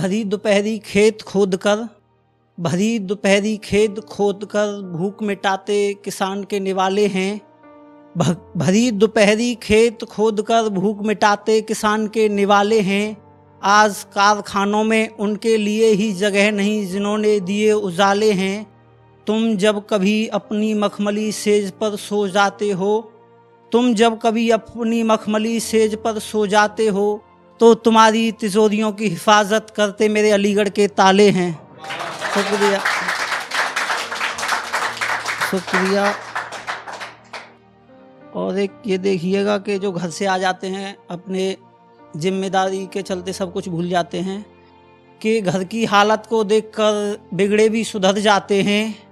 भरी दोपहरी खेत खोद कर, भरी दोपहरी खेत खोद कर भूख मिटाते किसान के निवाले हैं। भरी दोपहरी खेत खोद कर भूख मिटाते किसान के निवाले हैं। आज कारखानों में उनके लिए ही जगह नहीं जिन्होंने दिए उजाले हैं। तुम जब कभी अपनी मखमली सेज पर सो जाते हो, तुम जब कभी अपनी मखमली सेज पर सो जाते हो तो तुम्हारी तिजोरियों की हिफाजत करते मेरे अलीगढ़ के ताले हैं। शुक्रिया। शुक्रिया। और एक ये देखिएगा कि जो घर से आ जाते हैं, अपने ज़िम्मेदारी के चलते सब कुछ भूल जाते हैं, कि घर की हालत को देखकर बिगड़े भी सुधर जाते हैं,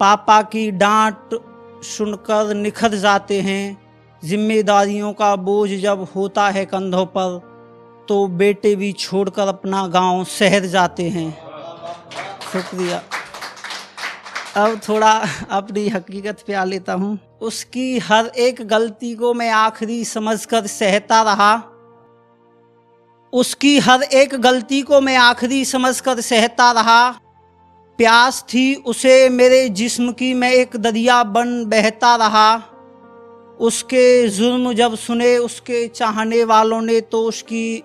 पापा की डांट सुनकर निखर जाते हैं, जिम्मेदारियों का बोझ जब होता है कंधों पर तो बेटे भी छोड़कर अपना गाँव शहर जाते हैं। शुक्रिया। अब थोड़ा अपनी हकीकत पे आ लेता हूँ। उसकी हर एक गलती को मैं आखिरी समझकर सहता रहा। उसकी हर एक गलती को मैं आखिरी समझकर सहता रहा। प्यास थी उसे मेरे जिस्म की मैं एक दरिया बन बहता रहा। उसके जुर्म जब सुने उसके चाहने वालों ने तो उसकी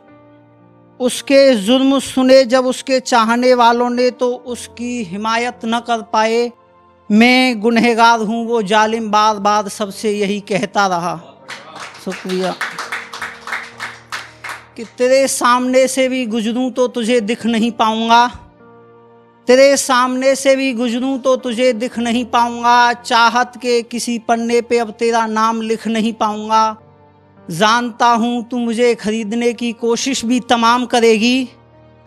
उसके जुर्म सुने, जब उसके चाहने वालों ने तो उसकी हिमायत न कर पाए। मैं गुनहगार हूँ, वो जालिम बार बार सबसे यही कहता रहा। शुक्रिया। कि तेरे सामने से भी गुजरूँ तो तुझे दिख नहीं पाऊँगा। तेरे सामने से भी गुजरूँ तो तुझे दिख नहीं पाऊँगा। चाहत के किसी पन्ने पे अब तेरा नाम लिख नहीं पाऊँगा। जानता हूँ तू मुझे खरीदने की कोशिश भी तमाम करेगी।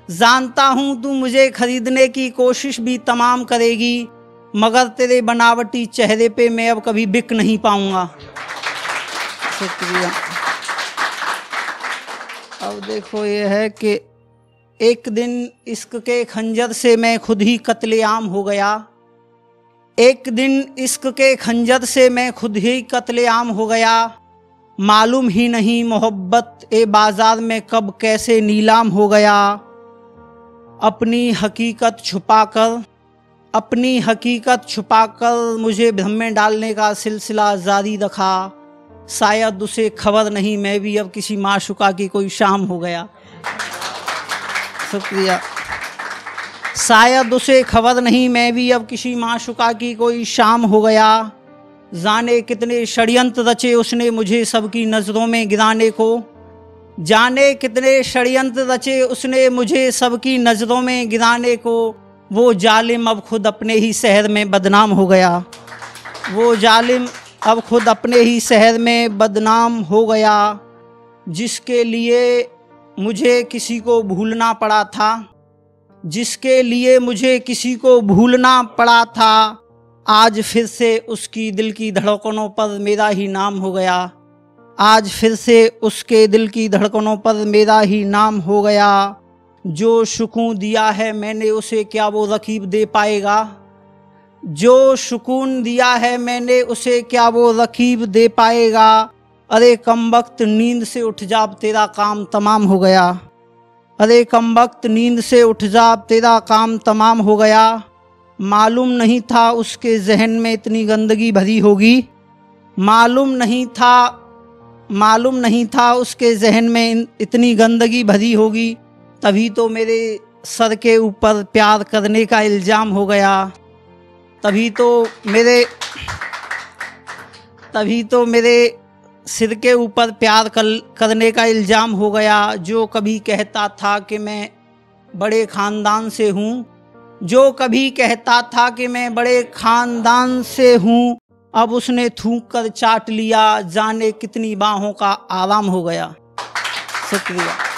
जानता हूँ तू मुझे खरीदने की कोशिश भी तमाम करेगी, मगर तेरे बनावटी चेहरे पे मैं अब कभी बिक नहीं पाऊँगा। शुक्रिया। अब देखो ये है कि एक दिन इश्क के खंजर से मैं खुद ही कत्लेआम हो गया। एक दिन इश्क के खंजर से मैं खुद ही कत्लेआम हो गया। मालूम ही नहीं मोहब्बत ए बाज़ार में कब कैसे नीलाम हो गया। अपनी हकीकत छुपाकर, अपनी हकीकत छुपाकर मुझे भ्रम में डालने का सिलसिला जारी रखा। शायद उसे खबर नहीं, मैं भी अब किसी माशुका की कोई शाम हो गया। शुक्रिया। शायद उसे खबर नहीं, मैं भी अब किसी माशुका की कोई शाम हो गया। जाने कितने षड्यंत्र रचे उसने मुझे सबकी नज़रों में गिराने को। जाने कितने षड्यंत्र रचे उसने मुझे सबकी नज़रों में गिराने को। वो जालिम अब खुद अपने ही शहर में बदनाम हो गया। वो जालिम अब खुद अपने ही शहर में बदनाम हो गया, जिसके लिए मुझे किसी को भूलना पड़ा था। जिसके लिए मुझे किसी को भूलना पड़ा था। आज फिर से उसकी दिल की धड़कनों पर मेरा ही नाम हो गया। आज फिर से उसके दिल की धड़कनों पर मेरा ही नाम हो गया। जो सुकून दिया है मैंने उसे क्या वो रकीब दे पाएगा? जो सुकून दिया है मैंने उसे क्या वो रकीब दे पाएगा? अरे कम वक्त नींद से उठ जा, अब तेरा काम तमाम हो गया। अरे कम वक्त नींद से उठ जा, अब तेरा काम तमाम हो गया। मालूम नहीं था उसके जहन में इतनी गंदगी भरी होगी। मालूम नहीं था, मालूम नहीं था उसके जहन में इतनी गंदगी भरी होगी। तभी तो मेरे सर के ऊपर प्यार करने का इल्ज़ाम हो गया। तभी तो मेरे, तभी तो मेरे सिर के ऊपर प्यार कर, करने का इल्ज़ाम हो गया। जो कभी कहता था कि मैं बड़े ख़ानदान से हूँ जो कभी कहता था कि मैं बड़े ख़ानदान से हूँ, अब उसने थूक कर चाट लिया, जाने कितनी बाहों का आराम हो गया। शुक्रिया।